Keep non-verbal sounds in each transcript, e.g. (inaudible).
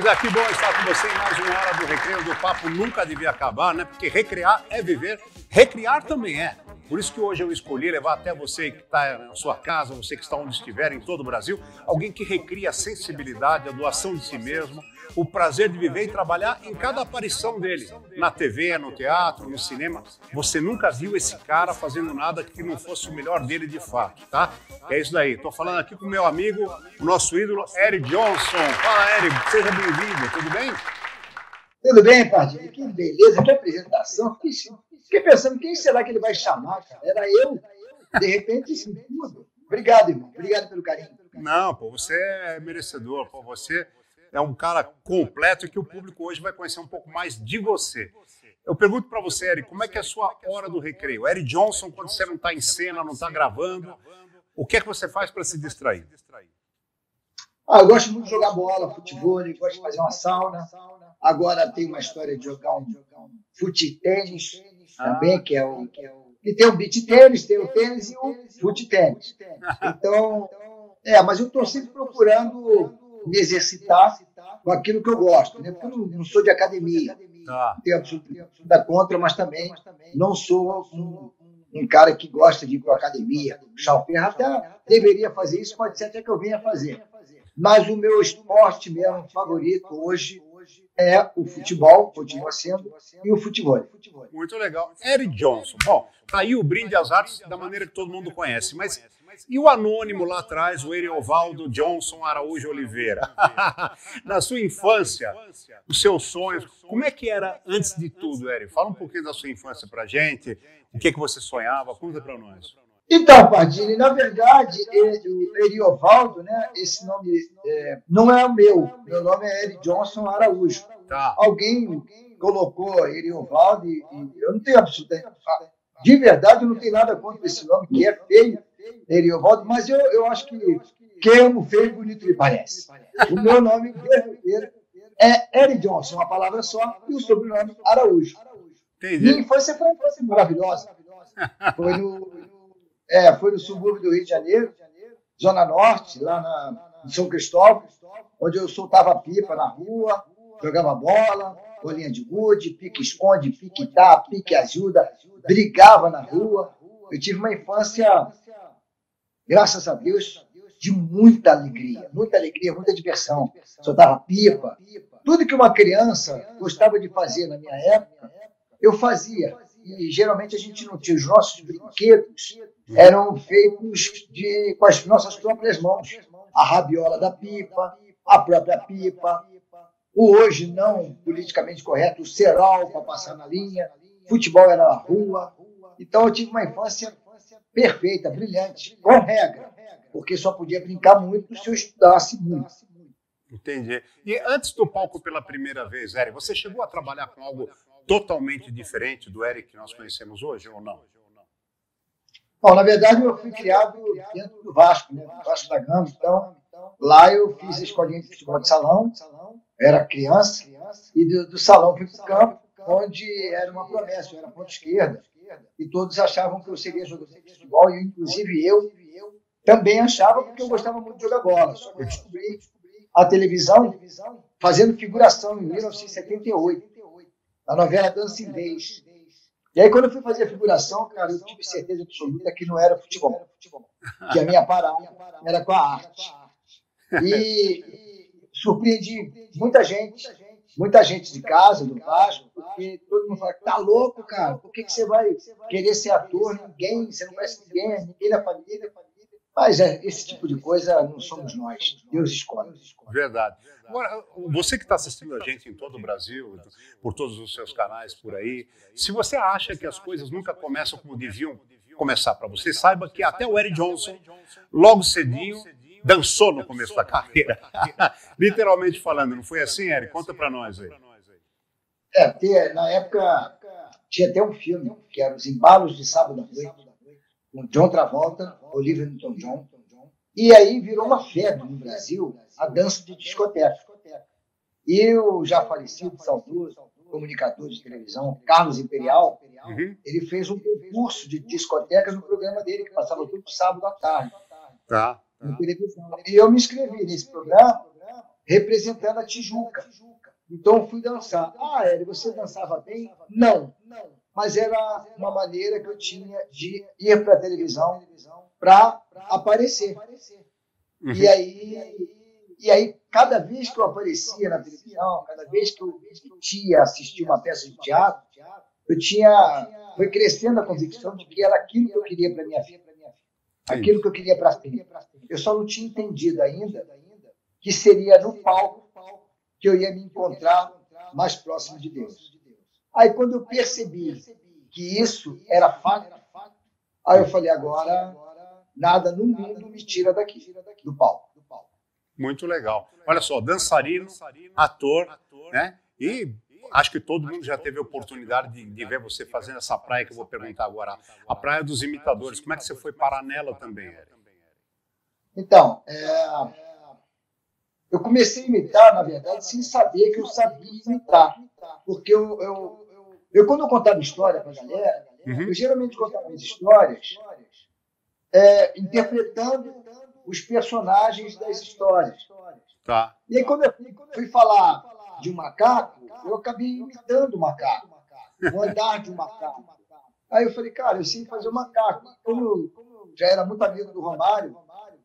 Pois é, que bom estar com você em mais uma hora do Recreio do Papo Nunca Devia Acabar, né? Porque recrear é viver, recriar também é. Por isso que hoje eu escolhi levar até você que está na sua casa, você que está onde estiver, em todo o Brasil, alguém que recria a sensibilidade, a doação de si mesmo, o prazer de viver e trabalhar em cada aparição dele, na TV, no teatro, no cinema. Você nunca viu esse cara fazendo nada que não fosse o melhor dele de fato, tá? É isso daí. Estou falando aqui com o meu amigo, o nosso ídolo, Eric Johnson. Fala, Eric, seja bem-vindo, tudo bem? Tudo bem, Pardinho? Que beleza, que apresentação. Fiquei pensando, quem será que ele vai chamar, cara? Era eu. De repente, isso tudo. Obrigado, irmão. Obrigado pelo carinho. Não, pô, você é merecedor. Pô, você é um cara completo e que o público hoje vai conhecer um pouco mais de você. Eu pergunto para você, Eric, como é que é a sua hora do recreio? Eric Johnson, quando você não está em cena, não está gravando, o que é que você faz para se distrair? Ah, eu gosto muito de jogar bola, futebol, gosto de fazer uma sauna. Agora tem uma história de jogar um, um fute-tênis também, que é o... Que é o e tem o beat tênis, tem o tênis e o fute tênis. Então, é, mas eu estou sempre procurando me exercitar com aquilo que eu gosto, né? Porque eu não, não sou de academia, tá. tenho absoluta contra, mas também não sou um, um, cara que gosta de ir para a academia. Puxar o ferro, até deveria fazer isso, pode ser até que eu venha fazer. Mas o meu esporte mesmo favorito hoje é o futebol, continua sendo, e o futebol. Muito legal. Eric Johnson. Bom, tá aí o brinde às artes da maneira que todo mundo conhece, mas e o anônimo lá atrás, o Eriovaldo Johnson Araújo Oliveira? (laughs) Na sua infância, os seus sonhos, como é que era antes de tudo, Eri? Fala um pouquinho da sua infância pra gente, o que, que você sonhava, conta para nós. Então, Pardini, na verdade, o Eriovaldo, né, esse nome é, não é o meu, meu nome é Eri Johnson Araújo. Tá. Alguém colocou Eriovaldo e, e eu não tenho absolutamente... De verdade, eu não tenho nada contra esse nome, que é feio, Eriovaldo, mas eu, eu acho que quem amo feio bonito lhe parece. O meu nome verdadeiro é Eric Johnson, uma palavra só, e o sobrenome Araújo. Entendi. Minha infância foi uma infância maravilhosa. Foi no, é, foi no subúrbio do Rio de Janeiro, Zona Norte, lá na, em São Cristóvão, onde eu soltava pipa na rua, jogava bola, bolinha de gude, pique-esconde, pique-dá, pique-ajuda, brigava na rua. Eu tive uma infância graças a Deus, de muita alegria, muita alegria, muita diversão. Soltava pipa. Tudo que uma criança gostava de fazer na minha época, eu fazia. E geralmente a gente não tinha. Os nossos brinquedos eram feitos de, com as nossas próprias mãos. A rabiola da pipa, a própria pipa, o hoje não politicamente correto, o cerol para passar na linha, futebol era na rua. Então eu tive uma infância perfeita, brilhante, com regra, porque só podia brincar muito se eu estudasse muito. Entendi. E antes do palco pela primeira vez, Eric, você chegou a trabalhar com algo totalmente diferente do Eric que nós conhecemos hoje ou não? Bom, na verdade, eu fui criado dentro do Vasco, né? do Vasco da Gama. Então, lá eu fiz a escolinha de futebol de salão, era criança, e do, do salão fui para o campo, onde era uma promessa, eu era ponto esquerda e todos achavam que eu seria jogador de futebol, e inclusive eu também achava, porque eu gostava muito de jogar bola. Só que eu descobri a televisão fazendo figuração em 1978, na novela Vez. E aí, quando eu fui fazer a figuração, cara, eu tive certeza absoluta que não era futebol, que a minha parada era com a arte. E surpreendi muita gente muita gente de casa, do Vasco, porque todo mundo fala, tá louco, cara, por que, que você vai querer ser ator? Ninguém, você não conhece ninguém, ninguém da família. Mas é, esse tipo de coisa não somos nós, Deus escolhe. Verdade. Agora, você que está assistindo a gente em todo o Brasil, por todos os seus canais por aí, se você acha que as coisas nunca começam como deviam começar para você, saiba que até o Eric Johnson, logo cedinho, dançou no começo da carreira. (laughs) Literalmente falando, não foi assim, Eric? Conta para nós aí. É, na época tinha até um filme, que era Os Embalos de Sábado à Noite, com John Travolta, Olivia Newton-John. E aí virou uma febre no Brasil a dança de discoteca. E o já falecido, saudoso, comunicador de televisão, Carlos Imperial, uhum. ele fez um concurso de discotecas no programa dele, que passava todo sábado à tarde. Tá na televisão. E eu me inscrevi nesse programa representando a Tijuca. Então fui dançar. Ah, Hélio, você dançava bem? Não. Mas era uma maneira que eu tinha de ir para a televisão para aparecer. Uhum. E aí e aí, cada vez que eu aparecia na televisão, cada vez que eu tinha assistir uma peça de teatro, eu tinha foi crescendo a convicção de que era aquilo que eu queria para minha vida, aquilo que eu queria para sempre. Eu só não tinha entendido ainda que seria no palco que eu ia me encontrar mais próximo de Deus. Aí, quando eu percebi que isso era fato, aí eu falei: agora nada no mundo me tira daqui, do palco. Muito legal. Olha só, dançarino, ator, né? E acho que todo mundo já teve a oportunidade de, de, ver você fazendo essa praia que eu vou perguntar agora. A praia dos imitadores. Como é que você foi parar nela também, Eric? Então, é, eu comecei a imitar, na verdade, sem saber que eu sabia imitar. Porque eu, eu, eu quando eu contava história para a galera, uhum. eu geralmente contava as histórias é, interpretando os personagens das histórias. Tá. E aí, quando eu fui falar de um macaco, eu acabei imitando o macaco, o andar de um macaco. Aí eu falei, cara, eu sei fazer o macaco. Como eu já era muito amigo do Romário,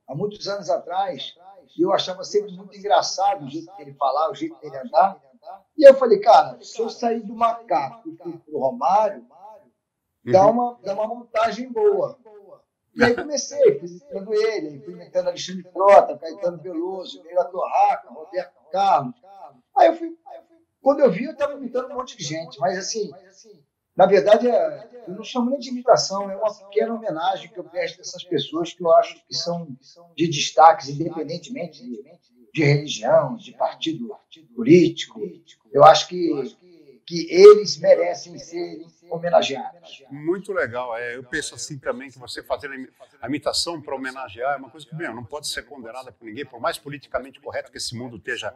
há muitos anos atrás, e eu achava sempre muito engraçado o jeito que ele falava, o jeito que ele andar. E eu falei, cara, se eu sair do macaco e fui pro Romário, dá uma, dá uma montagem boa. E aí comecei, fui imitando ele, fui imitando Alexandre Frota, Caetano Veloso, Leila Torraca, Roberto Carlos. Aí eu fui, quando eu vi, eu estava imitando um monte de gente, mas assim, na verdade, é, eu não chamo nem de imitação, é uma pequena homenagem que eu presto a essas pessoas que eu acho que são de destaques, independentemente de, de religião, de partido político. Eu acho que que eles merecem ser homenageados. Muito legal. É, eu penso assim também que você fazer a imitação para homenagear é uma coisa que bem, não pode ser condenada por ninguém, por mais politicamente correto que esse mundo esteja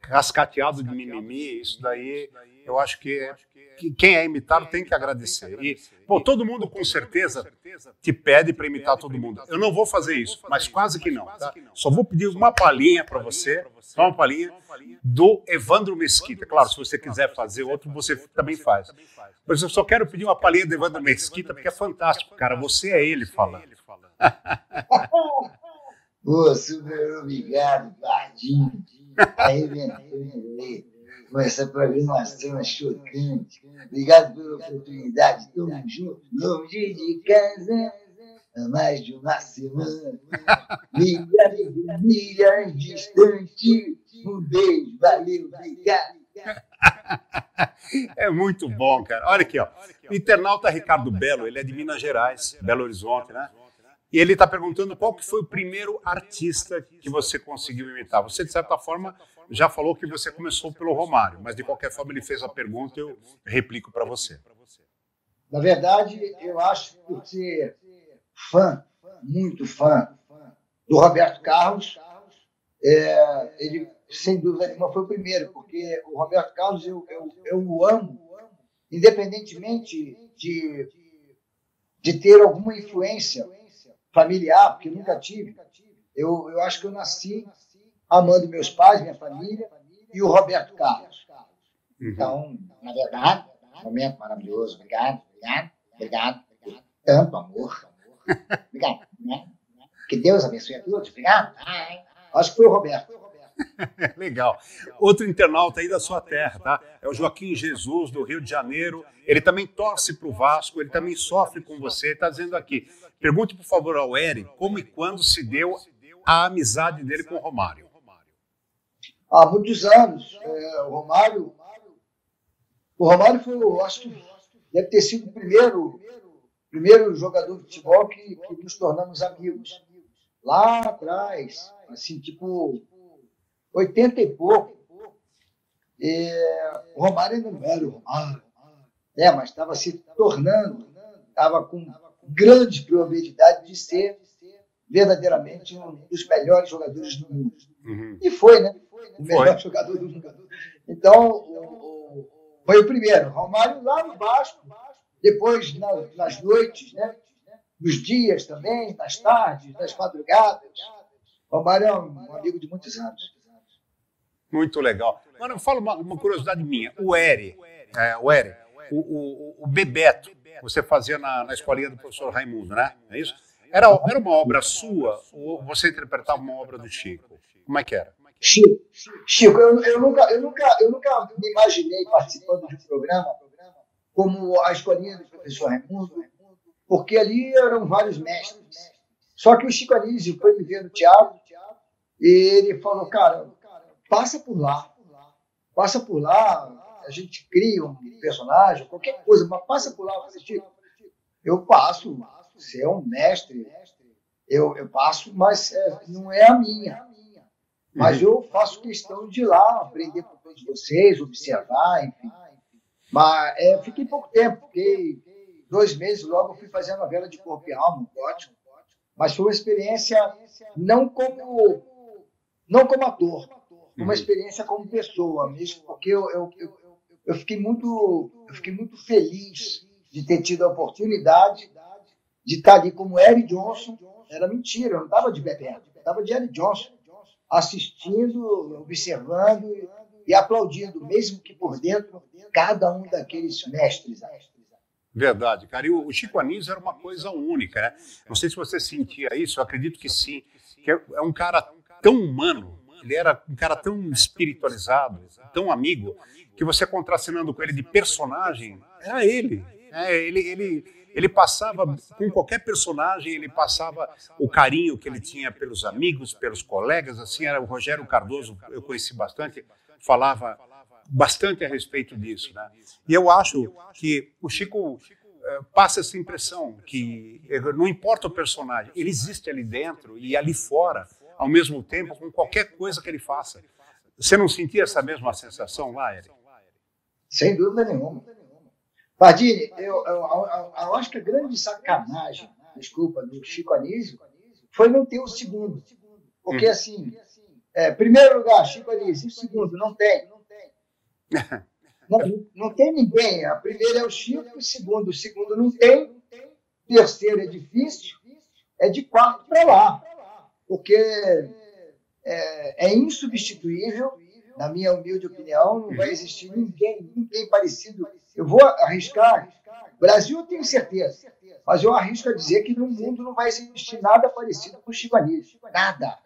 cascateado de mimimi, isso daí eu acho que, é, que quem é imitado tem que agradecer. E, bom, todo mundo com certeza te pede para imitar todo mundo. Eu não vou fazer isso, mas quase que não. Tá? Só vou pedir uma palhinha para você, só uma palhinha, do Evandro Mesquita. Claro, se você quiser fazer outro, você também faz. Mas eu só quero pedir uma palhinha do Evandro Mesquita, porque é fantástico, cara. Você é ele falando. Pô, (laughs) super obrigado, Bardinho. Arrebentou com essa programação chocante. Obrigado pela oportunidade. Tamo junto. Longe de casa há mais de uma semana. Milhares de milhas distante. Um beijo, valeu, obrigado. É muito bom, cara. Olha aqui, ó. O internauta Ricardo Belo, ele é de Minas Gerais, Belo Horizonte, né? E ele está perguntando qual que foi o primeiro artista que você conseguiu imitar. Você, de certa forma, já falou que você começou pelo Romário, mas de qualquer forma ele fez a pergunta e eu replico para você. Na verdade, eu acho que ser fã, muito fã, do Roberto Carlos, é, ele, sem dúvida nenhuma, foi o primeiro, porque o Roberto Carlos eu, eu, eu o amo, independentemente de, de ter alguma influência familiar, porque nunca tive. Eu, eu acho que eu nasci amando meus pais, minha família e o Roberto Carlos. Uhum. Então, na verdade, momento maravilhoso. Obrigado, obrigado, obrigado. Tanto amor. Obrigado. Né? Que Deus abençoe a todos. Obrigado. Acho que foi o Roberto. (laughs) Legal. Outro internauta aí da sua terra, tá? É o Joaquim Jesus, do Rio de Janeiro. Ele também torce para o Vasco, ele também sofre com você. Está dizendo aqui: pergunte, por favor, ao Eric como e quando se deu a amizade dele com o Romário. Há muitos anos. É, o Romário. O Romário foi, eu acho que deve ter sido o primeiro, primeiro jogador de futebol que, que nos tornamos amigos. Lá atrás, assim, tipo 80 e pouco. É, o Romário ainda não era o Romário, é, mas estava se tornando, estava com grande probabilidade de ser verdadeiramente um dos melhores jogadores do mundo. Uhum. E foi, né? O melhor foi. jogador do mundo. Então, o, foi o primeiro. Romário lá no Vasco, depois na, nas noites, né? nos dias também, nas tardes, nas madrugadas. Romário é um amigo de muitos anos. Muito legal. Agora, fala uma, uma curiosidade minha. O Eri, é, o Eri, o, o, o Bebeto, você fazia na, na escolinha do professor Raimundo, né? É isso? Era, era uma obra sua ou você interpretava uma obra do Chico? Como é que era? Chico, Chico eu, eu, nunca, eu, nunca, eu nunca me imaginei participando de um programa como a escolinha do professor Raimundo, porque ali eram vários mestres. Só que o Chico Anísio foi me ver no teatro e ele falou, cara, passa por lá, passa por lá, a gente cria um personagem, qualquer coisa, mas passa por lá. Eu passo, você é um mestre, eu, eu passo, mas é, não é a minha. Mas uhum. eu faço questão de ir lá, aprender com todos vocês, observar, enfim. Mas é, fiquei pouco tempo, fiquei dois meses, logo fui fazer a novela de corpo e alma, ótimo. Mas foi uma experiência não como, não como ator, uma uhum. experiência como pessoa mesmo, porque eu, eu, eu, eu, fiquei muito, eu fiquei muito feliz de ter tido a oportunidade de estar ali como Eric Johnson. Era mentira, eu não estava de Bebeto, eu estava de Eric Johnson, assistindo, observando e aplaudindo, mesmo que por dentro, cada um daqueles mestres. Verdade, cara. E o Chico Anísio era uma coisa única, né? Não sei se você sentia isso, eu acredito que sim. Que é, é um cara tão humano, ele era um cara tão espiritualizado, tão amigo, que você contracenando com ele de personagem, era ele. É, ele, ele, ele passava, com qualquer personagem, ele passava o carinho que ele tinha pelos amigos, pelos colegas, assim, era o Rogério Cardoso, eu conheci bastante, falava bastante a respeito disso. Né? E eu acho que o Chico eh, passa essa impressão que eh, não importa o personagem, ele existe ali dentro e ali fora, ao mesmo tempo, com qualquer coisa que ele faça. Você não sentia essa mesma sensação lá, Eric? Sem dúvida nenhuma. Pardini, eu, eu, eu, eu, acho que a grande sacanagem, desculpa, do Chico Anísio, foi não ter o segundo. Porque, hum. assim, é, primeiro lugar, Chico Anísio, e segundo, não tem. Não, não tem ninguém. A primeira é o Chico, o segundo, o segundo não tem. Terceiro é difícil, é de quarto para lá. Porque é, é, insubstituível, na minha humilde opinião, não vai existir ninguém, ninguém parecido. Eu vou arriscar. Brasil eu tenho certeza, mas eu arrisco a dizer que no mundo não vai existir nada parecido com o Chico Anísio. Nada.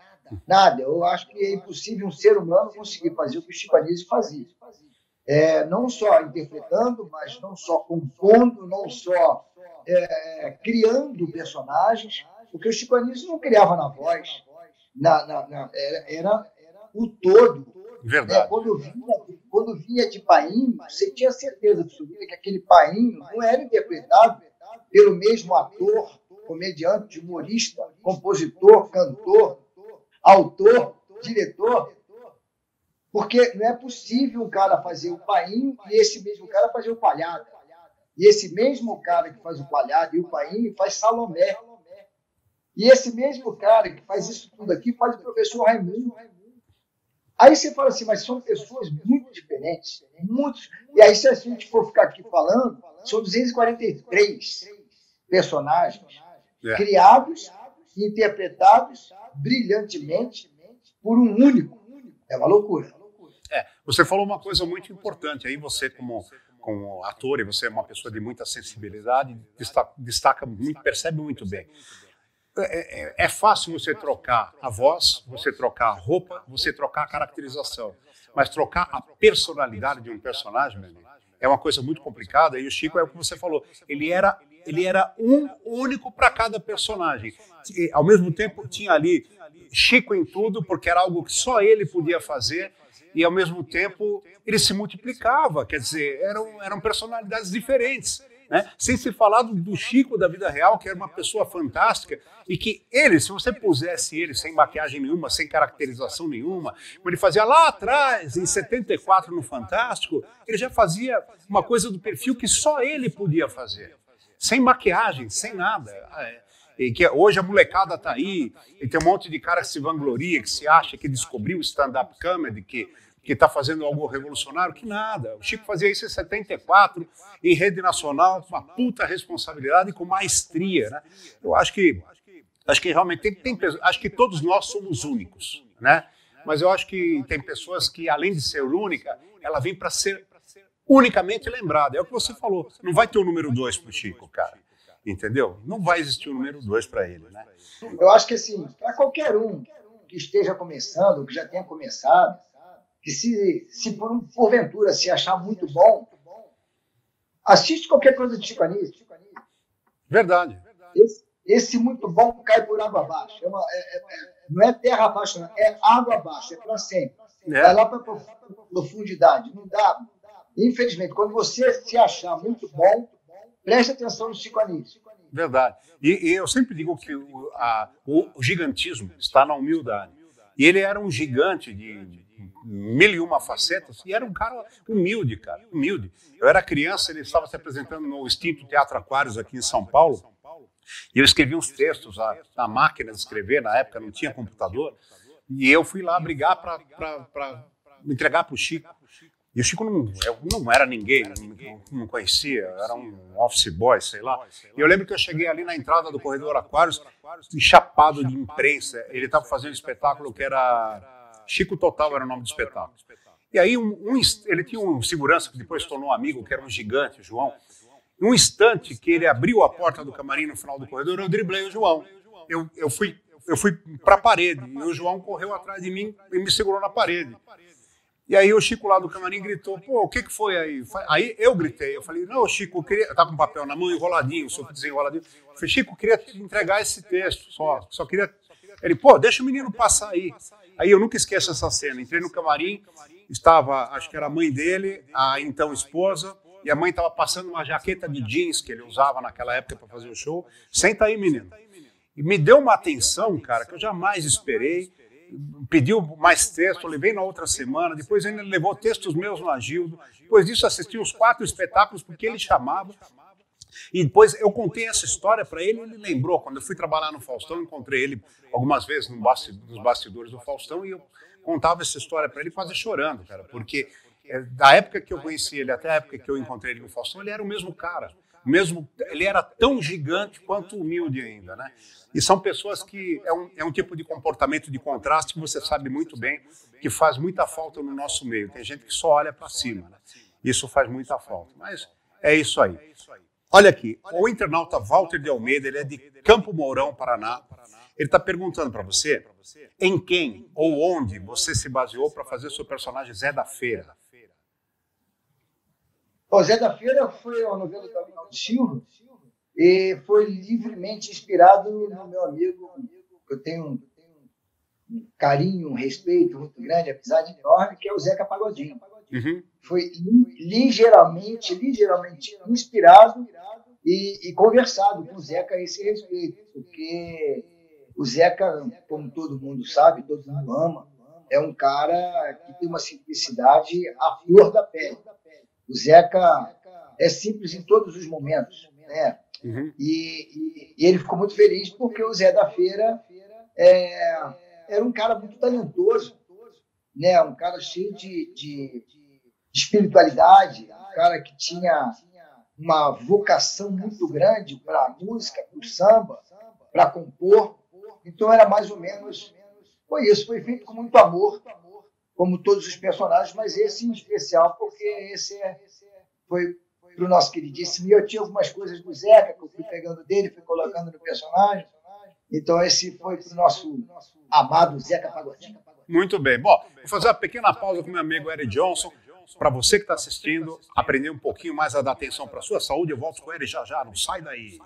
Nada. Eu acho que é impossível um ser humano conseguir fazer o que o Chico Anísio fazia é, não só interpretando, mas não só compondo, não só é, criando personagens, porque o Chico Anísio não criava na voz, na, na, na, era, era, o todo. Verdade. É, quando, vinha, quando vinha de painho, você tinha certeza absoluta que aquele painho não era interpretado pelo mesmo ator, comediante, humorista, compositor, cantor, autor, diretor, porque não é possível um cara fazer o painho e esse mesmo cara fazer o palhado. E esse mesmo cara que faz o palhado e o painho faz Salomé. E esse mesmo cara que faz isso tudo aqui faz o professor Raimundo. Aí você fala assim, mas são pessoas muito diferentes. Muitos. E aí, se a gente for ficar aqui falando, são 243 personagens é. criados e interpretados brilhantemente por um único. É uma loucura. É, você falou uma coisa muito importante. Aí você, como, como ator, e você é uma pessoa de muita sensibilidade, destaca, destaca muito, percebe muito bem. É, é, é, fácil você trocar a voz, você trocar a roupa, você trocar a caracterização. Mas trocar a personalidade de um personagem, meu amigo, é uma coisa muito complicada. E o Chico é o que você falou. Ele era, ele era um único para cada personagem. E, ao mesmo tempo, tinha ali Chico em tudo, porque era algo que só ele podia fazer e ao mesmo tempo ele se multiplicava, quer dizer, eram, eram personalidades diferentes. Né? Sem se falar do, do, Chico da vida real, que era uma pessoa fantástica, e que ele, se você pusesse ele sem maquiagem nenhuma, sem caracterização nenhuma, como ele fazia lá atrás, em 74 no Fantástico, ele já fazia uma coisa do perfil que só ele podia fazer. Sem maquiagem, sem nada. É, e que hoje a molecada está aí, e tem um monte de cara que se vangloria, que se acha que descobriu o stand-up comedy, que que está fazendo algo revolucionário, que nada. O Chico fazia isso em 74, em rede nacional, com uma puta responsabilidade e com maestria. Né? Eu acho que, acho que realmente tem, tem acho que todos nós somos únicos. Né? Mas eu acho que tem pessoas que, além de ser única, ela vem para ser unicamente lembrada. É o que você falou. Não vai ter o número dois para o Chico, cara. Entendeu? Não vai existir o número dois para ele, né? Eu acho que assim, para qualquer um que esteja começando, que já tenha começado, que se, se por, porventura se achar muito bom, assiste qualquer coisa de Chico Anísio. Verdade. Esse, esse, muito bom cai por água abaixo. É uma, é, é, não é terra abaixo, não. é água abaixo, é para sempre. É. Vai lá para profundidade. Não dá. Infelizmente, quando você se achar muito bom, preste atenção no Chico Anísio. Verdade. E, e, eu sempre digo que o, a, o gigantismo está na humildade. E ele era um gigante de mil e uma facetas e era um cara humilde, cara, humilde. Eu era criança, ele estava se apresentando no extinto Teatro Aquários aqui em São Paulo e eu escrevi uns textos a, a máquina de escrever, na época não tinha computador, e eu fui lá brigar para entregar para o Chico. E o Chico não, não era ninguém, não, não conhecia, era um office boy, sei lá. E eu lembro que eu cheguei ali na entrada do corredor Aquários, chapado de imprensa. Ele estava fazendo um espetáculo que era Chico Total, era o nome do espetáculo. E aí um, um, ele tinha um segurança que depois tornou amigo, que era um gigante, João. Um instante que ele abriu a porta do camarim no final do corredor, eu driblei o João. Eu, eu fui, eu fui para a parede e o João correu atrás de mim e me segurou na parede. E aí o Chico lá do camarim gritou, pô, o que, que foi aí? Aí eu gritei, eu falei, não, Chico, eu queria. Eu tava com papel na mão, enroladinho, só desenroladinho. Eu falei, Chico, eu queria te entregar esse texto, só, só queria. Ele, pô, deixa o menino passar aí. Aí eu nunca esqueço essa cena. Entrei no camarim, estava, acho que era a mãe dele, a então esposa, e a mãe estava passando uma jaqueta de jeans que ele usava naquela época para fazer o show. Senta aí, menino. E me deu uma atenção, cara, que eu jamais esperei pediu mais texto, eu levei na outra semana, depois ainda levou textos meus no Agildo, depois disso assisti os quatro espetáculos porque ele chamava. E depois eu contei essa história para ele, ele lembrou. Quando eu fui trabalhar no Faustão, encontrei ele algumas vezes nos bastidores do Faustão e eu contava essa história para ele quase chorando, cara, porque é, da época que eu conheci ele até a época que eu encontrei ele no Faustão, ele era o mesmo cara mesmo ele era tão gigante quanto humilde ainda, né? E são pessoas que é um, é um tipo de comportamento de contraste que você sabe muito bem que faz muita falta no nosso meio. Tem gente que só olha para cima, né? Isso faz muita falta. Mas é isso aí. Olha aqui, o internauta Walter de Almeida, ele é de Campo Mourão, Paraná. Ele está perguntando para você em quem ou onde você se baseou para fazer seu personagem Zé da Feira. O Zé da Feira foi uma novela do Agnaldo Silva e foi livremente inspirado no meu amigo, eu tenho um, um carinho, um respeito muito grande, amizade enorme, que é o Zeca Pagodinho. Uhum. Foi ligeiramente, ligeiramente inspirado e, e, conversado com o Zeca a esse respeito, porque o Zeca, como todo mundo sabe, todo mundo ama, é um cara que tem uma simplicidade à flor da pele. O Zeca é simples em todos os momentos, né? Uhum. E, e, e, ele ficou muito feliz porque o Zé da Feira é, era um cara muito talentoso, né? Um cara cheio de, de, de espiritualidade, um cara que tinha uma vocação muito grande para a música, para o samba, para compor. Então era mais ou menos foi isso, foi feito com muito amor como todos os personagens, mas esse em especial, porque esse é, foi para o nosso queridíssimo. E eu tinha algumas coisas do Zeca que eu fui pegando dele, fui colocando no personagem. Então, esse foi para o nosso amado Zeca Pagodinho. Muito bem. Bom, vou fazer uma pequena pausa com meu amigo Eric Johnson. Para você que está assistindo, aprender um pouquinho mais a dar atenção para a sua saúde, eu volto com ele já já. Não sai daí.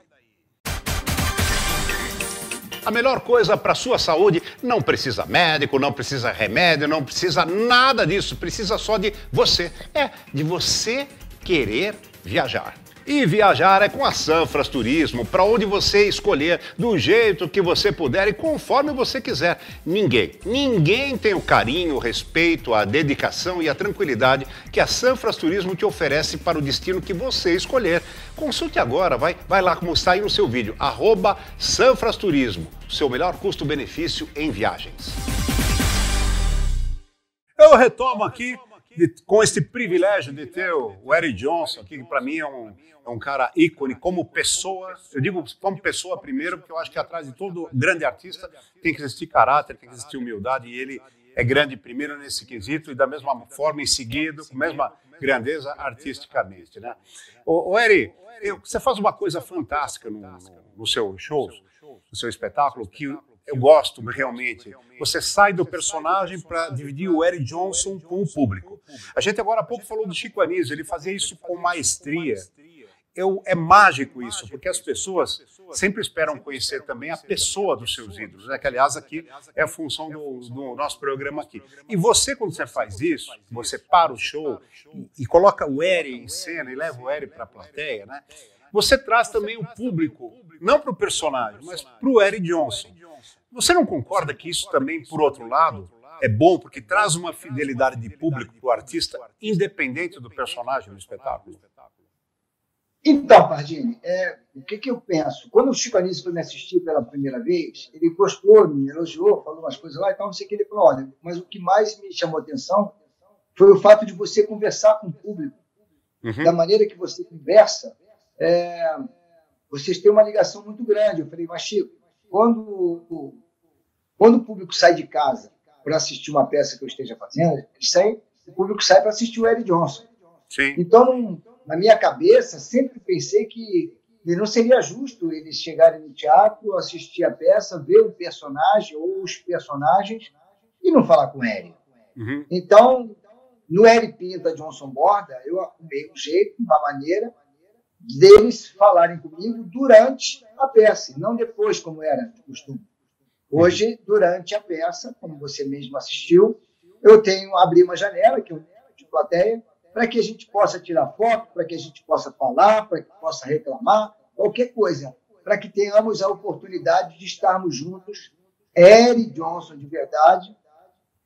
A melhor coisa para a sua saúde não precisa médico, não precisa remédio, não precisa nada disso. Precisa só de você. É, de você querer viajar. E viajar é com a Sanfras Turismo, para onde você escolher, do jeito que você puder e conforme você quiser. Ninguém, ninguém tem o carinho, o respeito, a dedicação e a tranquilidade que a Sanfras Turismo te oferece para o destino que você escolher. Consulte agora, vai, vai lá como está aí no seu vídeo, arroba Sanfras Turismo, seu melhor custo-benefício em viagens. Eu retomo aqui de, com esse privilégio de ter o Eric Johnson aqui, que para mim é um, é um cara ícone como pessoa. Eu digo como pessoa primeiro, porque eu acho que atrás de todo grande artista tem que existir caráter, tem que existir humildade, e ele é grande primeiro nesse quesito e da mesma forma em seguida, com a mesma grandeza artisticamente. Né? O, o Eri, você faz uma coisa fantástica no, no, no seu show, no seu espetáculo, que eu gosto realmente. Você sai do personagem para dividir o Eric Johnson com o público. A gente agora há pouco falou do Chico Anísio, ele fazia isso com maestria. Eu, é mágico isso, porque as pessoas sempre esperam conhecer também a pessoa dos seus ídolos, né? que aliás aqui é a função do, do nosso programa aqui. E você, quando você faz isso, você para o show e, e coloca o Eri em cena e leva o Eri para a plateia, né? você traz também o público, não para o personagem, mas para o Eric Johnson. Você não concorda que isso também, por outro lado, é bom porque traz uma fidelidade de público para o artista, independente do personagem do espetáculo? Então, Pardini, é, o que, que eu penso? Quando o Chico Anísio foi me assistir pela primeira vez, ele gostou, me elogiou, falou umas coisas lá e tal, não sei o que. Ele falou: olha, mas o que mais me chamou atenção foi o fato de você conversar com o público. Uhum. Da maneira que você conversa, é, vocês têm uma ligação muito grande. Eu falei, mas Chico, quando, quando o público sai de casa para assistir uma peça que eu esteja fazendo, sai, o público sai para assistir o Eric Johnson. Sim. Então, na minha cabeça, sempre pensei que não seria justo eles chegarem no teatro, assistir a peça, ver o personagem ou os personagens e não falar com o Eric. Uhum. Então, no Eric Pinta Johnson Borda, eu arrumei um jeito, uma maneira deles falarem comigo durante a peça, não depois, como era de costume. Hoje, durante a peça, como você mesmo assistiu, eu tenho abrir uma janela que eu de plateia para que a gente possa tirar foto, para que a gente possa falar, para que possa reclamar, qualquer coisa, para que tenhamos a oportunidade de estarmos juntos, Eric Johnson de verdade,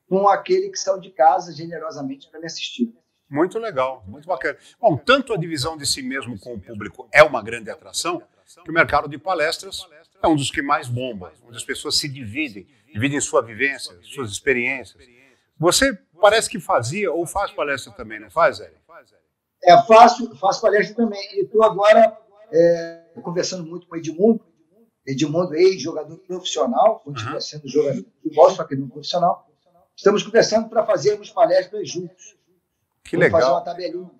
com aquele que saiu de casa generosamente para me assistir. Muito legal, muito bacana. Bom, tanto a divisão de si mesmo com o público é uma grande atração, que o mercado de palestras é um dos que mais bomba, onde as pessoas se dividem, dividem sua vivência, suas experiências. Você parece que fazia ou faz palestra também, não faz, Zé? É, faço, faço palestra também. E estou agora é, conversando muito com o Edmundo, Edmundo, ex-jogador profissional, continua uhum. sendo jogador de futebol, só que não profissional. Estamos conversando para fazermos palestras juntos. Que legal. fazer uma tabelinha.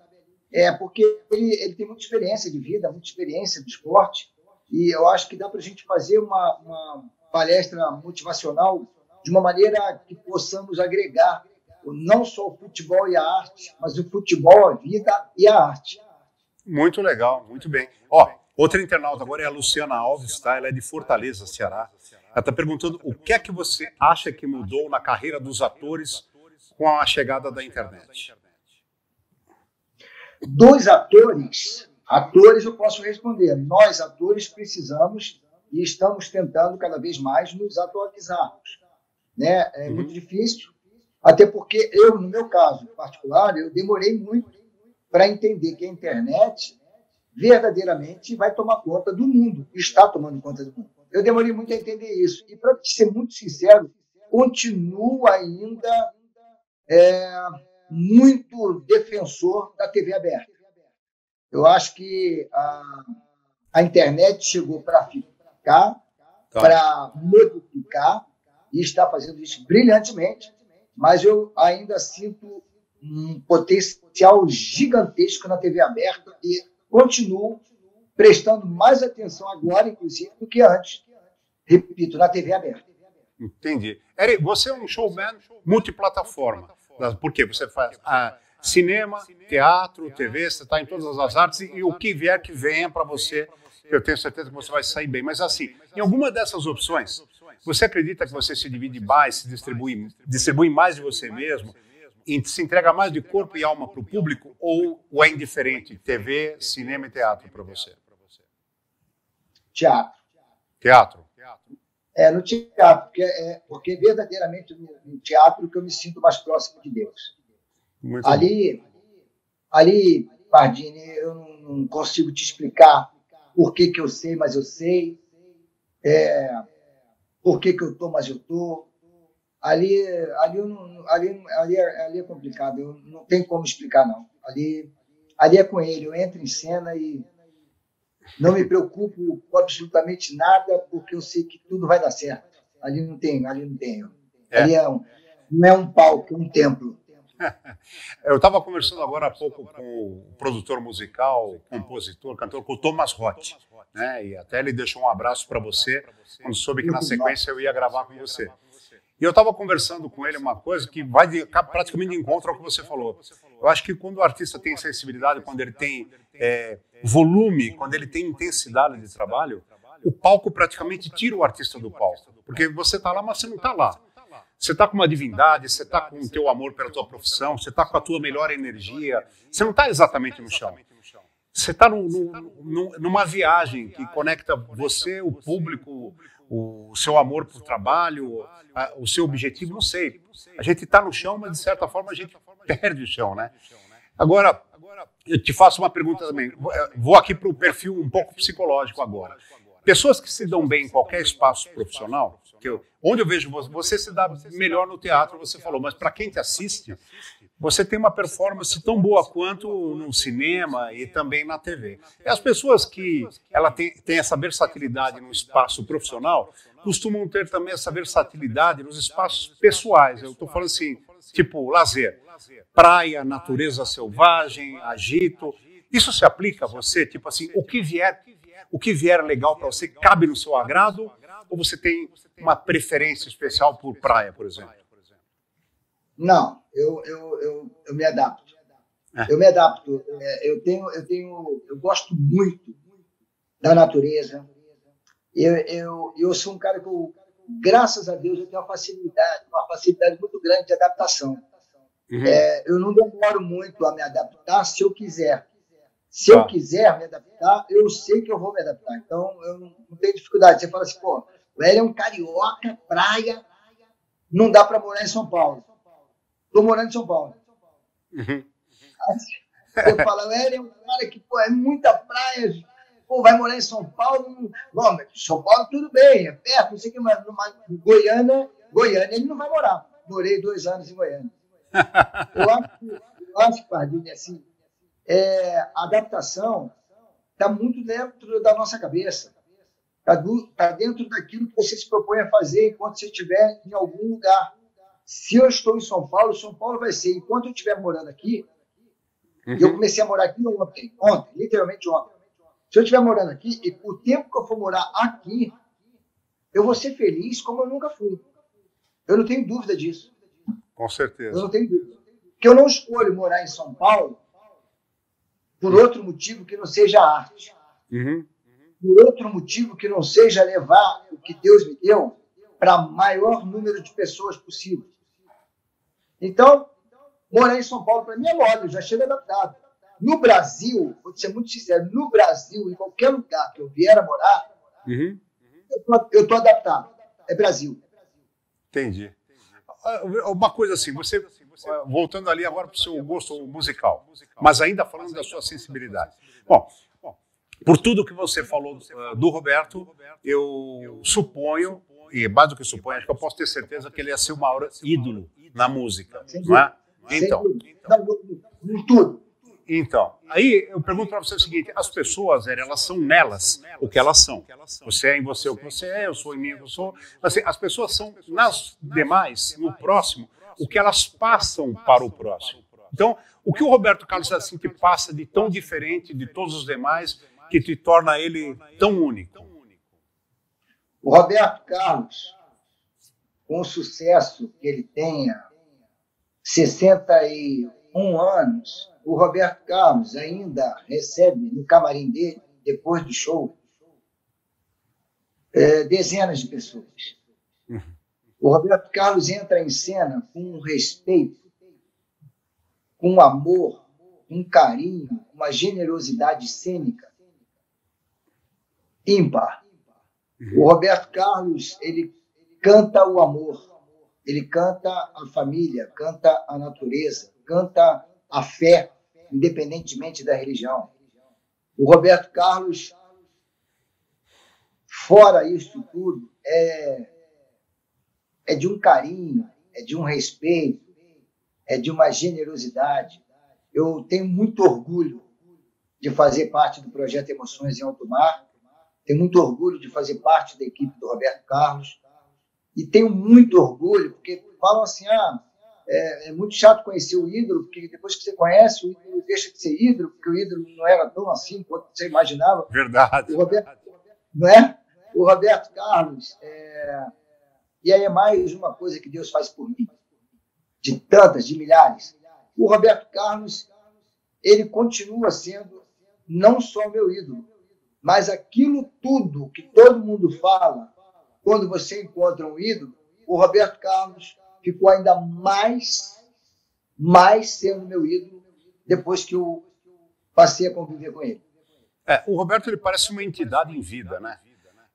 É, porque ele, ele tem muita experiência de vida, muita experiência do esporte, e eu acho que dá para a gente fazer uma, uma palestra motivacional de uma maneira que possamos agregar não só o futebol e a arte, mas o futebol, a vida e a arte. Muito legal, muito bem. Ó, outra internauta agora é a Luciana Alves, tá? Ela é de Fortaleza, Ceará. Ela está perguntando o que é que você acha que mudou na carreira dos atores com a chegada da internet dos atores, atores eu posso responder, nós atores precisamos e estamos tentando cada vez mais nos atualizarmos. Né? É uhum. muito difícil, até porque eu, no meu caso particular, eu demorei muito para entender que a internet verdadeiramente vai tomar conta do mundo, está tomando conta do mundo. Eu demorei muito a entender isso. E, para ser muito sincero, continuo ainda é, muito defensor da TV aberta. Eu acho que a, a internet chegou para ficar, para modificar, e está fazendo isso brilhantemente, mas eu ainda sinto um potencial gigantesco na TV aberta e continuo prestando mais atenção agora, inclusive, do que antes, repito, na TV aberta. Entendi. Eri, você é um showman multiplataforma. Por quê? Você faz ah, cinema, teatro, TV, você está em todas as artes e o que vier que venha para você, eu tenho certeza que você vai sair bem. Mas assim, em alguma dessas opções, você acredita que você se divide mais, se distribui, distribui mais de você mesmo, e se entrega mais de corpo e alma para o público ou, ou é indiferente TV, cinema e teatro para você? Teatro. Teatro. É, no teatro, porque, é, porque verdadeiramente no, teatro que eu me sinto mais próximo de Deus. Muito ali, bom. ali, Pardini, eu não, consigo te explicar por que, que eu sei, mas eu sei, é, por que, que eu estou, mas eu estou. Ali, ali, não, ali, ali, é, ali é complicado, eu não tem como explicar, não. Ali, ali é com ele, eu entro em cena e não me preocupo com absolutamente nada, porque eu sei que tudo vai dar certo. Ali não tem, ali não tem. É. Ali é um, Não é um palco, é um templo. (laughs) Eu estava conversando agora há pouco com o produtor musical, compositor, cantor, com o Thomas Roth, né? E até ele deixou um abraço para você quando soube que na sequência eu ia gravar com você. E eu estava conversando com ele uma coisa que vai de, praticamente de encontro ao que você falou. Eu acho que quando o artista tem sensibilidade, quando ele tem é, volume, quando ele tem intensidade de trabalho, o palco praticamente tira o artista do palco. Porque você está lá, mas você não está lá. Você está com uma divindade, você está com o teu amor pela tua profissão, você está com a tua melhor energia. Você não está exatamente no chão. Você está numa viagem que conecta você, o público, o seu amor por trabalho, o seu objetivo, não sei. A gente está no chão, mas de certa forma a gente perde o chão, né? Agora, eu te faço uma pergunta também. Vou aqui para o perfil um pouco psicológico agora. Pessoas que se dão bem em qualquer espaço profissional, eu, onde eu vejo você, você se dá melhor no teatro, você falou, mas para quem te assiste, você tem uma performance tão boa quanto no cinema e também na TV. E as pessoas que ela tem, tem essa versatilidade no espaço profissional costumam ter também essa versatilidade nos espaços pessoais. Eu estou falando assim, tipo lazer, praia, natureza selvagem, agito. Isso se aplica a você, tipo assim, o que vier o que vier legal para você cabe no seu agrado ou você tem uma preferência especial por praia, por exemplo? Não, eu, eu, eu, eu me adapto. É. Eu me adapto. É, eu tenho, eu tenho, eu gosto muito da natureza. Eu, eu, eu sou um cara que, eu, graças a Deus, eu tenho uma facilidade, uma facilidade muito grande de adaptação. Uhum. É, eu não demoro muito a me adaptar se eu quiser. Se eu tá. quiser me adaptar, eu sei que eu vou me adaptar. Então, eu não tenho dificuldade. Você fala assim, pô, o Hélio é um carioca, praia, não dá para morar em São Paulo. Estou morando em São Paulo. Uhum. Você fala, o Hélio é um cara que, pô, é muita praia, pô, vai morar em São Paulo. Não, São Paulo tudo bem, é perto, não sei o que, mas numa Goiânia, Goiânia ele não vai morar. Morei dois anos em Goiânia. (laughs) Eu acho, eu acho Pardini, assim, é, a adaptação está muito dentro da nossa cabeça. Está tá dentro daquilo que você se propõe a fazer enquanto você estiver em algum lugar. Se eu estou em São Paulo, São Paulo vai ser, enquanto eu estiver morando aqui, uhum. eu comecei a morar aqui ontem, ontem, literalmente ontem. Se eu estiver morando aqui, e o tempo que eu for morar aqui, eu vou ser feliz como eu nunca fui. Eu não tenho dúvida disso. Com certeza. Eu não tenho dúvida. Porque eu não escolho morar em São Paulo por outro motivo que não seja arte. Uhum. Por outro motivo que não seja levar o que Deus me deu para maior número de pessoas possível. Então, morar em São Paulo para mim é moda, já chego adaptado. No Brasil, vou ser muito sincero, no Brasil, em qualquer lugar que eu vier a morar, uhum. eu estou adaptado. É Brasil. Entendi. Uma coisa assim, você voltando ali agora para o seu gosto musical, mas ainda falando da sua sensibilidade. Bom, por tudo que você falou uh, do Roberto, eu suponho, e mais do que suponho, acho que eu posso ter certeza que ele ia ser o maior ídolo na música, não é? Então, tudo. Então, aí eu pergunto para você o seguinte: as pessoas, elas são nelas o que elas são. Você é em você o que você é, eu sou em mim o que eu sou. Assim, as pessoas são nas demais, no próximo, o que elas passam para o próximo. Então, o que o Roberto Carlos assim que passa de tão diferente de todos os demais que te torna ele tão único? O Roberto Carlos, com o sucesso que ele tenha, 61 anos, o Roberto Carlos ainda recebe no camarim dele, depois do show, é, dezenas de pessoas. O Roberto Carlos entra em cena com um respeito, com um amor, um carinho, uma generosidade cênica ímpar. O Roberto Carlos, ele canta o amor, ele canta a família, canta a natureza, canta a fé, independentemente da religião. O Roberto Carlos, fora isso tudo, é é de um carinho, é de um respeito, é de uma generosidade. Eu tenho muito orgulho de fazer parte do projeto Emoções em Alto Mar, tenho muito orgulho de fazer parte da equipe do Roberto Carlos. e tenho muito orgulho, porque falam assim, ah, é, é, muito chato conhecer o ídolo, porque depois que você conhece, o ídolo deixa de ser ídolo, porque o ídolo não era tão assim quanto você imaginava. Verdade. O Roberto, não é? O Roberto Carlos, é... e aí é mais uma coisa que Deus faz por mim, de tantas, de milhares. O Roberto Carlos, ele continua sendo não só meu ídolo, mas aquilo tudo que todo mundo fala quando você encontra um ídolo, o Roberto Carlos ficou ainda mais, mais sendo meu ídolo depois que eu passei a conviver com ele. É, o Roberto ele parece uma entidade em vida, né?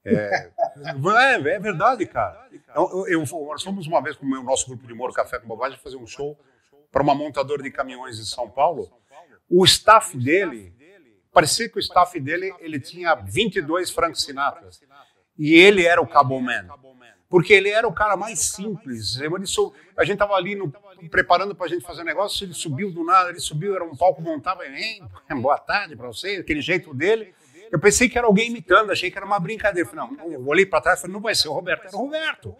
É, é, é verdade, cara. Eu, eu, nós fomos uma vez com o nosso grupo de Moro Café com Bobagem fazer um show para uma montadora de caminhões em São Paulo. O staff dele, parecia que o staff dele ele tinha 22 Frank Sinatras. E ele era o Cabo Man porque ele era o cara mais simples. a gente estava ali no, preparando para a gente fazer um negócio, ele subiu do nada, ele subiu, era um palco montado, hein, (laughs) boa tarde para você, aquele jeito dele. Eu pensei que era alguém imitando, achei que era uma brincadeira. Falei, não, eu olhei para trás e falei, não vai ser o Roberto, era o Roberto.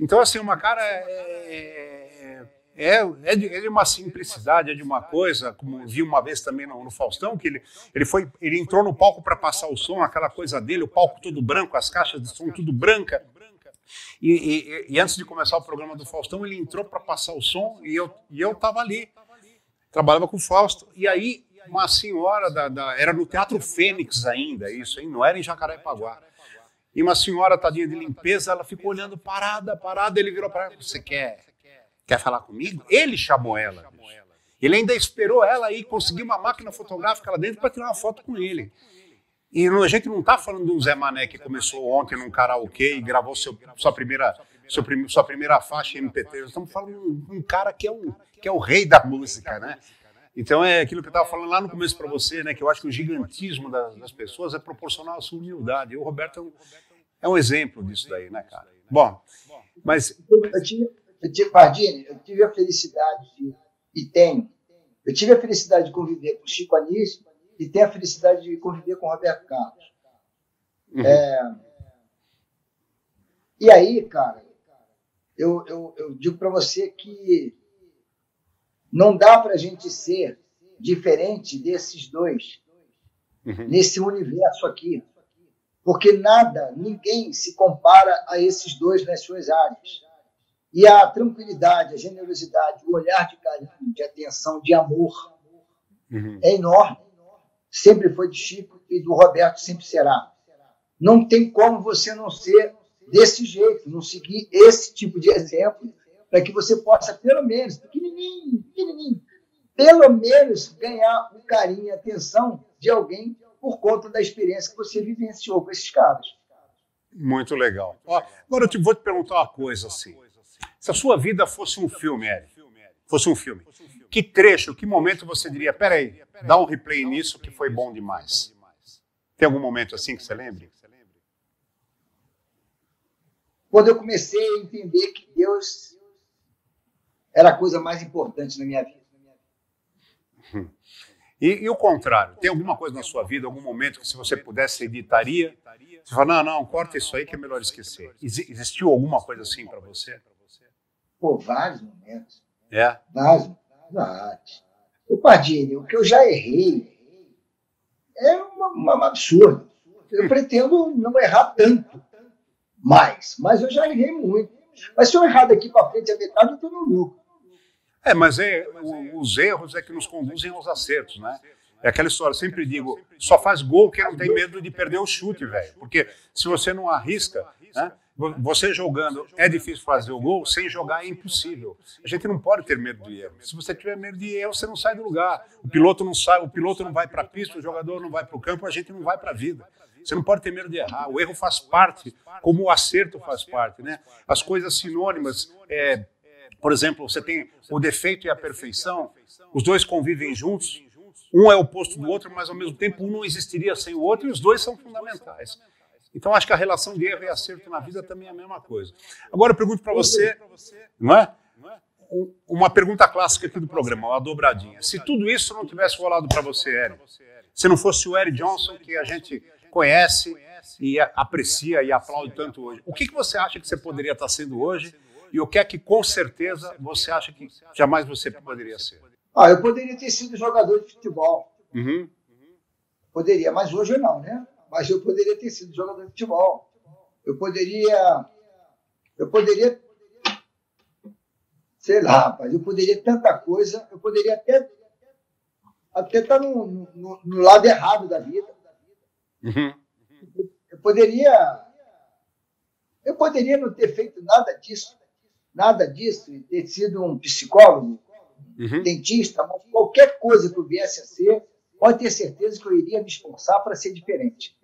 Então, assim, uma cara é, é, é, de, é de uma simplicidade, é de uma coisa, como vi uma vez também no, no Faustão, que ele, ele, foi, ele entrou no palco para passar o som, aquela coisa dele, o palco todo branco, as caixas de som tudo branca, e, e, e, antes de começar o programa do Faustão, ele entrou para passar o som e eu e eu estava ali, trabalhava com o Fausto. E aí uma senhora da, da, era no Teatro Fênix ainda, isso, não era em Jacarepaguá. E uma senhora tadinha de limpeza, ela ficou olhando parada, parada. Ele virou para ela: Você quer, quer falar comigo? Ele chamou ela. Ele ainda esperou ela ir conseguir uma máquina fotográfica lá dentro para tirar uma foto com ele. E a gente não está falando de um Zé Mané que começou ontem num karaokê e gravou seu, sua, primeira, seu, sua primeira faixa MP3. Nós estamos falando de um, cara que é, um, que é o rei da música, né? Então é aquilo que eu estava falando lá no começo para você, né? Que eu acho que o gigantismo das, das, pessoas é proporcional à sua humildade. E o Roberto é um, é um exemplo disso daí, né, cara? Bom, mas... Eu tive, eu tive, Pardini, eu tive a felicidade de, e tenho, eu tive a felicidade de conviver com Chico Anísio, e ter a felicidade de conviver com o Roberto Carlos. Uhum. É... E aí, cara, eu, eu, eu digo para você que não dá para a gente ser diferente desses dois uhum. nesse universo aqui, porque nada, ninguém se compara a esses dois nas suas áreas. E a tranquilidade, a generosidade, o olhar de carinho, de atenção, de amor uhum. é enorme sempre foi de Chico e do Roberto sempre será. Não tem como você não ser desse jeito, não seguir esse tipo de exemplo, para que você possa, pelo menos, pequenininho, pequenininho, pelo menos ganhar o carinho e atenção de alguém por conta da experiência que você vivenciou com esses caras. Muito legal. Ó, agora eu te, vou te perguntar uma coisa assim. Se a sua vida fosse um filme, Eric, fosse um filme, que trecho, que momento você diria, peraí, dá um replay nisso que foi bom demais? Tem algum momento assim que você lembre? Quando eu comecei a entender que Deus era a coisa mais importante na minha vida. (laughs) E, e, o contrário, tem alguma coisa na sua vida, algum momento que se você pudesse editaria, você fala, não, não, corta isso aí que é melhor esquecer. Existiu alguma coisa assim para você? Pô, vários momentos. É? Vários Verdade. O Pardini, o que eu já errei é uma, uma absurdo. Eu pretendo não errar tanto mais, mas eu já errei muito. Mas se eu errar daqui para frente a metade, eu estou no lucro. É, mas é, os erros é que nos conduzem aos acertos, né? É aquela história, eu sempre digo, só faz gol quem não tem medo de perder o chute, velho. Porque se você não arrisca, né? Você jogando é difícil fazer o gol, sem jogar é impossível. A gente não pode ter medo de erro. Se você tiver medo de erro, você não sai do lugar. O piloto não sai, o piloto não vai para a pista, o jogador não vai para o campo, a gente não vai para a vida. Você não pode ter medo de errar. O erro faz parte, como o acerto faz parte, né? As coisas sinônimas, é, por exemplo, você tem o defeito e a perfeição. Os dois convivem juntos. Um é oposto do outro, mas ao mesmo tempo um não existiria sem o outro e os dois são fundamentais. Então, acho que a relação de erro e acerto na vida também é a mesma coisa. Agora, eu pergunto para você, não é? Uma pergunta clássica aqui do programa, uma dobradinha. Se tudo isso não tivesse rolado para você, Eric, se não fosse o Eric Johnson que a gente conhece e aprecia e aplaude tanto hoje. O que, que você acha que você poderia estar sendo hoje e o que é que com certeza você acha que jamais você poderia ser? Ah, eu poderia ter sido jogador de futebol. Uhum. Poderia, mas hoje não, né? Mas eu poderia ter sido jogador de futebol. Eu poderia. Eu poderia. Sei lá, rapaz, eu poderia tanta coisa, eu poderia até. Até estar no, no, no lado errado da vida. Uhum. Eu poderia. Eu poderia não ter feito nada disso, nada disso, e ter sido um psicólogo, uhum. dentista, mas qualquer coisa que eu viesse a ser, pode ter certeza que eu iria me esforçar para ser diferente.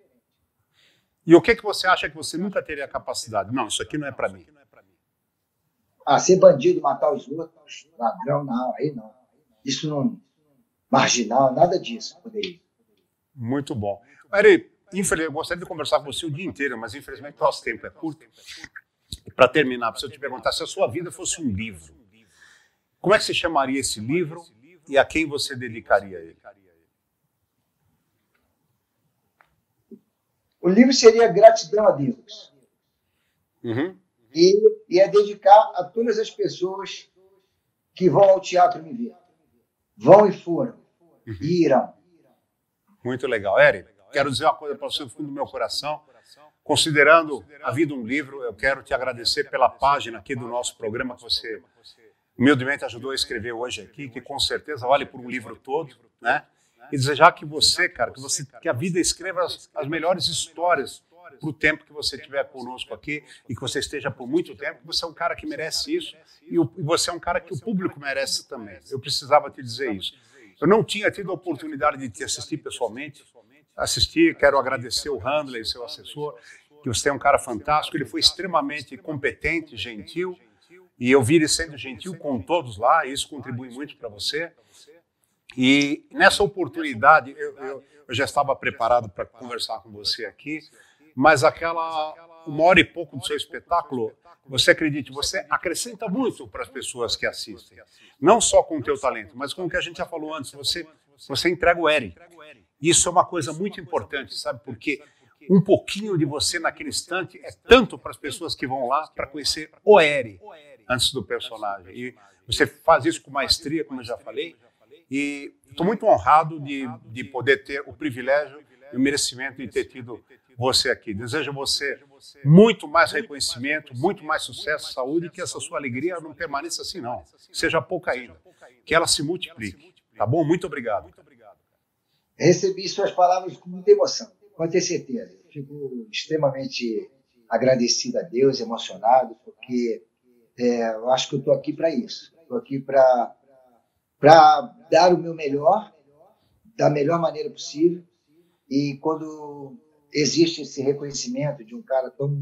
E o que, que você acha que você nunca teria capacidade? Não, isso aqui não é para mim. Ah, ser bandido, matar os outros, ladrão, não, aí não. Isso não. Marginal, nada disso poderia. Muito bom. Ari, infelizmente, eu gostaria de conversar com você o dia inteiro, mas infelizmente nosso tempo é curto. Para terminar, preciso te perguntar se a sua vida fosse um livro, como é que se chamaria esse livro e a quem você dedicaria ele? O livro seria Gratidão a Deus. Uhum. E, e é dedicar a todas as pessoas que vão ao teatro me ver. Vão e foram. Uhum. Irão. Muito legal. Eric, quero dizer uma coisa para você do fundo do meu coração. Considerando a vida um livro, eu quero te agradecer pela página aqui do nosso programa que você humildemente ajudou a escrever hoje aqui, que com certeza vale por um livro todo, né? E desejar que você, cara, que você, que a vida escreva as, as melhores histórias para o tempo que você tiver conosco aqui e que você esteja por muito tempo. Você é um cara que merece isso e, o, e você é um cara que o público merece também. Eu precisava te dizer isso. Eu não tinha tido a oportunidade de te assistir pessoalmente. Assisti, quero agradecer o Handley, seu assessor, que você é um cara fantástico. Ele foi extremamente competente, gentil e eu vi ele sendo gentil com todos lá, isso contribui muito para você. E nessa oportunidade, eu, eu, eu já estava preparado para conversar com você aqui, mas aquela uma hora e pouco do seu espetáculo, você acredite, você acrescenta muito para as pessoas que assistem. Não só com o teu talento, mas com o que a gente já falou antes, você, você entrega o Eri. Isso é uma coisa muito importante, sabe? Porque um pouquinho de você naquele instante é tanto para as pessoas que vão lá para conhecer o Eri antes do personagem. E você faz isso com maestria, como eu já falei, e estou muito honrado de, de poder ter o privilégio e o merecimento de ter tido você aqui. Desejo a você muito mais reconhecimento, muito mais sucesso, saúde, e que essa sua alegria não permaneça assim, não. Seja pouca ainda. Que ela se multiplique. Tá bom? Muito obrigado. Recebi suas palavras com muita emoção, pode ter certeza. Fico extremamente agradecido a Deus, emocionado, porque é, eu acho que eu estou aqui para isso. Estou aqui para dar o meu melhor, da melhor maneira possível. E quando existe esse reconhecimento de um cara tão,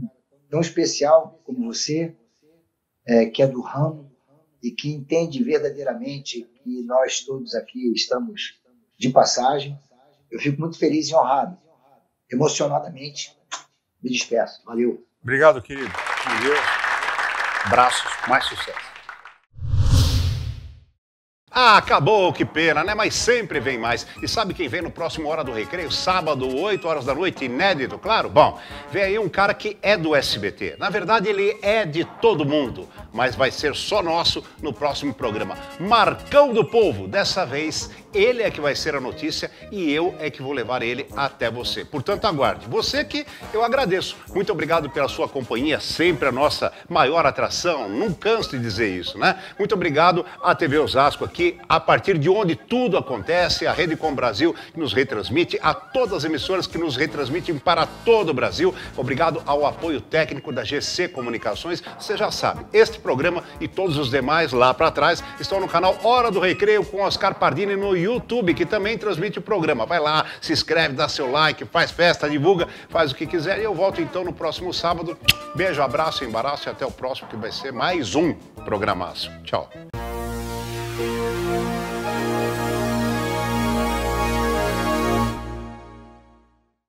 tão especial como você, é, que é do ramo e que entende verdadeiramente que nós todos aqui estamos de passagem, eu fico muito feliz e honrado. Emocionadamente, me despeço. Valeu. Obrigado, querido. Valeu. Braços, mais sucesso. Ah, acabou, que pena, né? Mas sempre vem mais. E sabe quem vem no próximo Hora do Recreio? Sábado, 8 horas da noite, inédito, claro? Bom, vem aí um cara que é do SBT. Na verdade, ele é de todo mundo, mas vai ser só nosso no próximo programa. Marcão do Povo, dessa vez ele é que vai ser a notícia e eu é que vou levar ele até você. Portanto, aguarde. Você que eu agradeço. Muito obrigado pela sua companhia, sempre a nossa maior atração. Não canso de dizer isso, né? Muito obrigado à TV Osasco aqui, a partir de onde tudo acontece, a Rede Com Brasil que nos retransmite, a todas as emissoras que nos retransmitem para todo o Brasil. Obrigado ao apoio técnico da GC Comunicações. Você já sabe, este programa e todos os demais lá para trás estão no canal Hora do Recreio com Oscar Pardini no YouTube, que também transmite o programa. Vai lá, se inscreve, dá seu like, faz festa, divulga, faz o que quiser. E eu volto então no próximo sábado. Beijo, abraço, embaraço e até o próximo, que vai ser mais um programaço. Tchau.